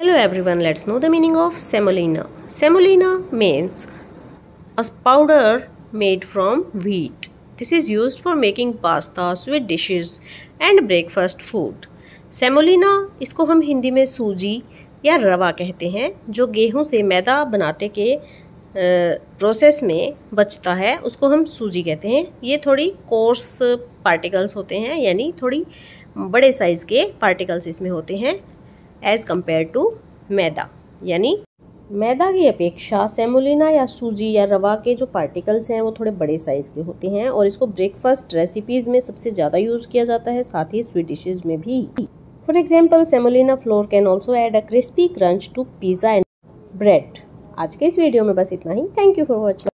Hello everyone, let's know the meaning of semolina. Semolina means a powder made from wheat. This is used for making pasta, sweet dishes and breakfast food. Semolina इसको हम हिंदी में सूजी या रवा कहते हैं जो गेहूँ से मैदा बनाते के प्रोसेस में बचता है उसको हम सूजी कहते हैं ये थोड़ी कोर्स पार्टिकल्स होते हैं यानी थोड़ी बड़े साइज़ के पार्टिकल्स इसमें होते हैं एज कंपेयर टू मैदा। यानी मैदा की अपेक्षा सेमोलिना या सूजी या रवा के जो पार्टिकल्स हैं, वो थोड़े बड़े साइज़ के होते हैं और इसको ब्रेकफास्ट रेसिपीज़ में सबसे ज़्यादा यूज़ किया जाता है, साथ ही स्वीट डिशेज में भी। For example semolina flour can also add a crispy crunch to pizza and bread आज के इस वीडियो में बस इतना ही। Thank you for watching